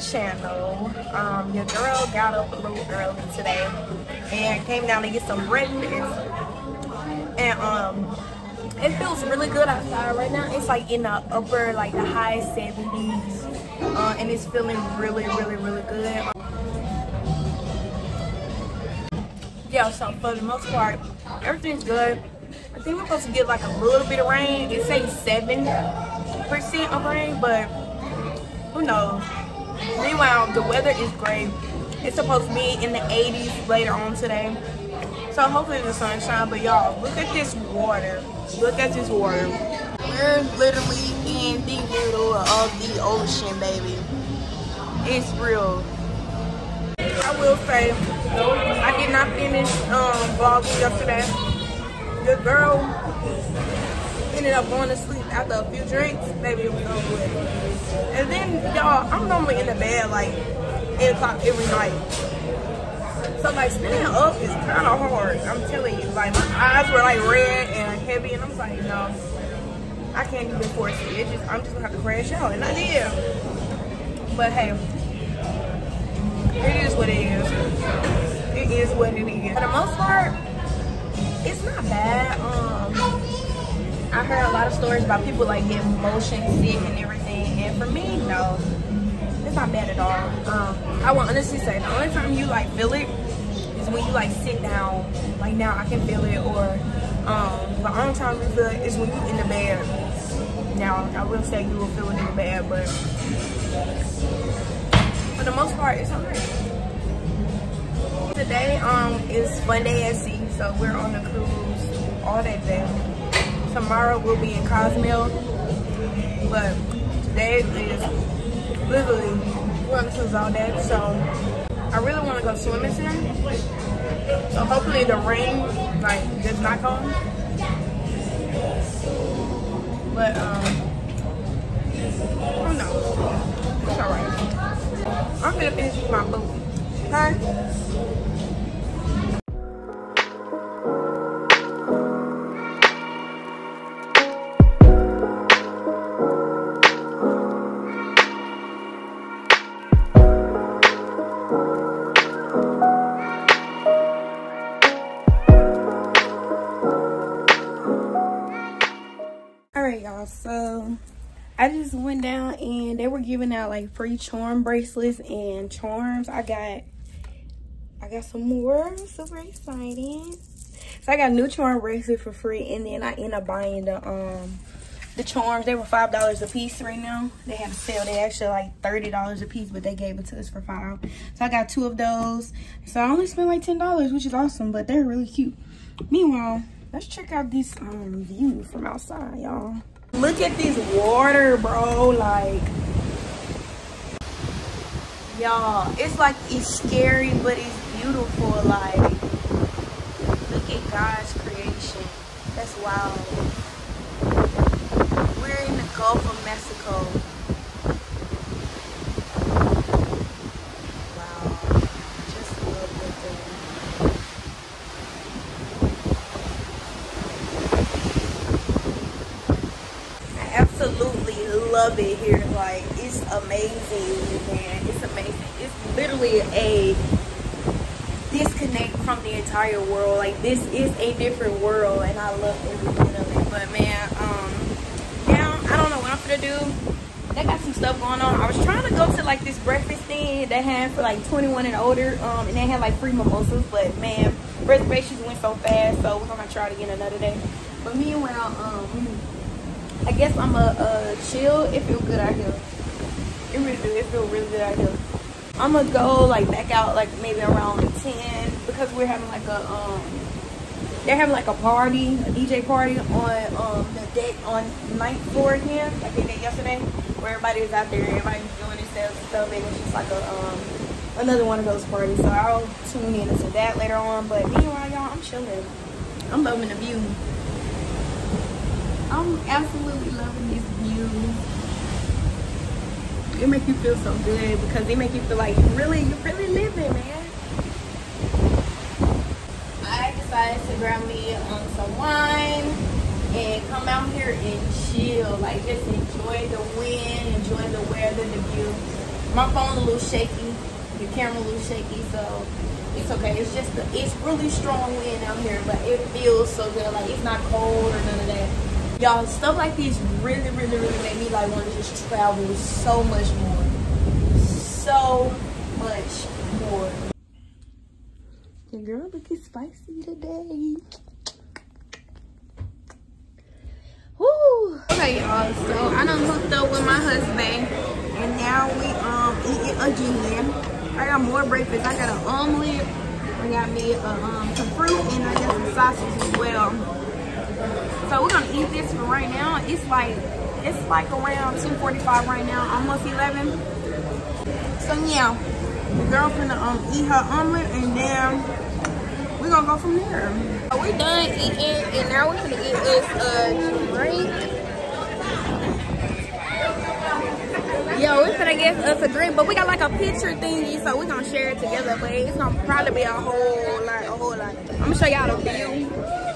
channel. Um your girl got up a little early today and came down to get some breakfast. And um it feels really good outside right now. It's like in the upper like the high 70s uh, and it's feeling really really really good. Yeah so for the most part everything's good. I think we're supposed to get like a little bit of rain. It says seven percent of rain but who knows meanwhile the weather is great. It's supposed to be in the 80s later on today. So hopefully the sunshine but y'all look at this water. Look at this water. We're literally in the middle of the ocean baby. It's real. I will say i did not finish um vlogging yesterday. The girl ended up going to sleep after a few drinks. Maybe it was over with. And then, y'all, I'm normally in the bed like 8 o'clock every night. So, like, staying up is kind of hard. I'm telling you. Like, my eyes were, like, red and heavy. And I'm like, no, I can't even force it. It's just, I'm just going to have to crash out. And I did. But, hey, it is what it is. It is what it is. For the most part, it's not bad. Um, I heard a lot of stories about people like getting motion sick and everything, and for me, no, it's not bad at all. Um, I will honestly say the only time you like feel it is when you like sit down. Like now, I can feel it, or um, the only time you feel it is when you're in the bed. Now, I will say you will feel it in the bed, but for the most part, it's alright. Today um is fun day at sea, so we're on the cruise all that day tomorrow we'll be in Cozumel. But today is literally we're all day. So I really want to go swimming soon. So hopefully the rain like does not come. But um who knows? It's alright. I'm gonna finish with my boat. Okay? Down and they were giving out like free charm bracelets and charms. I got i got some more. I'm super excited so i got new charm bracelet for free and then i ended up buying the um the charms. They were five dollars a piece right now. They have a sale. They actually like 30 dollars a piece but they gave it to us for five. So i got two of those. So i only spent like ten dollars which is awesome but they're really cute. Meanwhile let's check out this um view from outside y'all Look at this water, bro. Like, y'all, it's like it's scary, but it's beautiful. Like, look at God's creation. That's wild. We're in the Gulf of Mexico. love it here. Like, it's amazing, man. It's amazing. It's literally a disconnect from the entire world. Like, this is a different world, and I love every bit of it. But, man, um, now, I don't know what I'm gonna do. They got some stuff going on. I was trying to go to, like, this breakfast thing they had for, like, 21 and older, um, and they had, like, free mimosas. But, man, reservations went so fast, so we're gonna try it again another day. But meanwhile, um, I guess I'm a, a chill. It feel good out here. It really do. It feel really good out here. I'm gonna go like back out like maybe around 10 because we're having like a um they're having like a party, a DJ party on um the deck on night floor again, like they did yesterday, where everybody was out there, everybody was doing themselves and stuff. It was just like a um another one of those parties. So I'll tune in to that later on. But meanwhile, y'all, I'm chilling. I'm loving the view. I'm absolutely loving this view. It makes you feel so good because it make you feel like really, you're really living, man. I decided to grab me um, some wine and come out here and chill. Like just enjoy the wind, enjoy the weather. the view. My phone a little shaky, the camera a little shaky, so it's okay. It's just it's really strong wind out here, but it feels so good. Like it's not cold or none of that. Y'all, stuff like this really, really, really made me like want to just travel so much more. So much more. Your girl looking spicy today. Woo! Okay, y'all. So I done hooked up with my husband, and now we um eating again. I got more breakfast. I got an omelet. I got me uh, um, some fruit, and I got some sausage as well. So we're gonna eat this for right now. It's like it's like around 10:45 right now, almost 11. So yeah, the girl gonna um eat her omelet and then we're gonna go from there. We're done eating and now we're gonna eat this uh drink. Yo, we're gonna get us a drink, but we got like a picture thingy, so we're gonna share it together. But it's gonna probably be a whole lot, a whole lot. I'm gonna show y'all the view.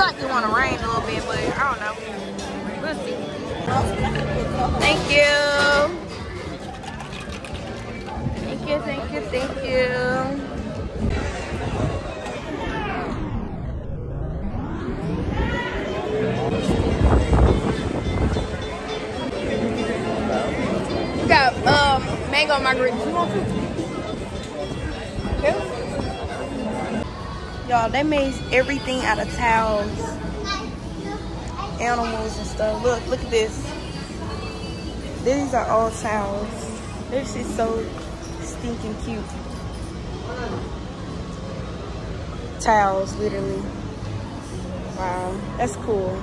Like it want to rain a little bit, but I don't know. We'll see. Thank you. Thank you, thank you, thank you. got um, mango margaritas. Y'all, they made everything out of towels. Animals and stuff. Look, look at this. These are all towels. This is so stinking cute. Towels, literally. Wow, that's cool.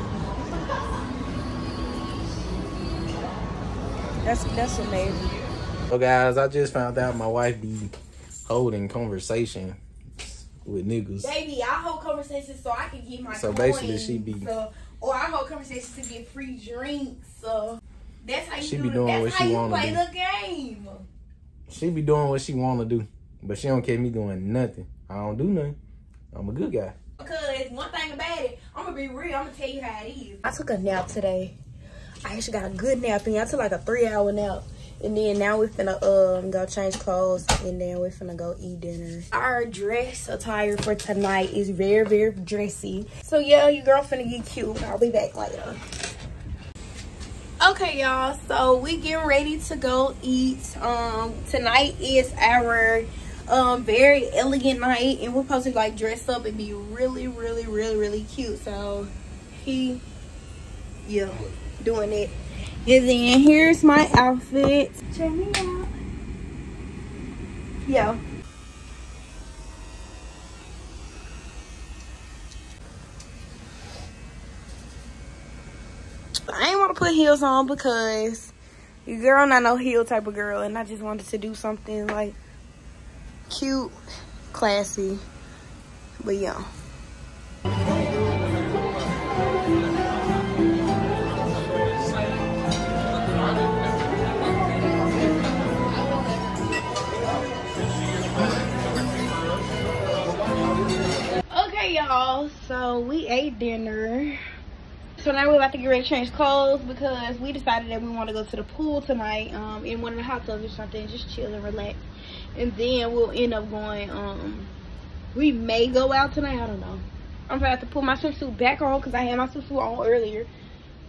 That's that's amazing. So guys, I just found out my wife be holding conversation with niggas. Baby, I hold conversations so I can get my. So basically, she be. So, or I hold conversations to get free drinks. So that's how you. She do be doing that's what how she you wanna play do. the game. She be doing what she wanna do, but she don't care me doing nothing. I don't do nothing. I'm a good guy. Because one thing about it, I'm gonna be real. I'm gonna tell you how it is. I took a nap today. I actually got a good nap, in. I took like a three hour nap. And then now we're finna um go change clothes and then we're finna go eat dinner. Our dress attire for tonight is very, very dressy. So yeah, your girl finna get cute. I'll be back later. Okay, y'all. So we getting ready to go eat. Um, tonight is our um very elegant night, and we're supposed to like dress up and be really, really, really, really cute. So he, yeah, doing it. And then here's my outfit. Check me out. Yo. I ain't want to put heels on because your girl not no heel type of girl and I just wanted to do something like cute, classy. But yeah. Y'all. So we ate dinner. So now we're about to get ready to change clothes because we decided that we want to go to the pool tonight um, in one of the hot tubs or something, just chill and relax. And then we'll end up going, um, we may go out tonight, I don't know. I'm about to put my swimsuit back on because I had my swimsuit on earlier.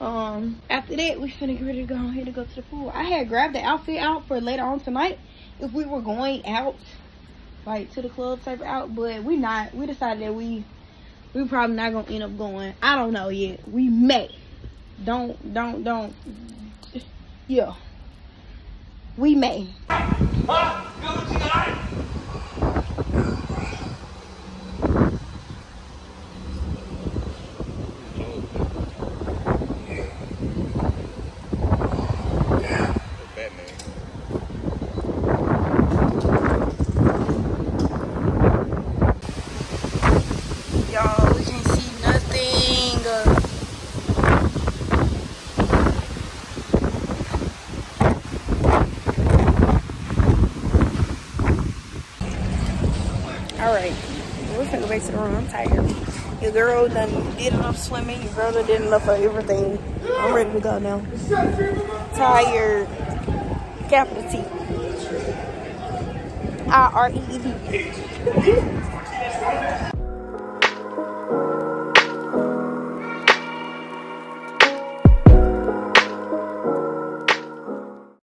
Um, after that, we finna get ready to go ahead to go to the pool. I had grabbed the outfit out for later on tonight if we were going out, like to the club type out, but we not. We decided that we we probably not gonna end up going. I don't know yet. We may. Don't don't don't. Yeah. We may. Batman. Y'all, we can see nothing. All right, we're finna go back to the I'm tired. Your girl done did enough swimming. Your girl done did enough for everything. I'm ready to go now. Tired. Capital T. I R E E D.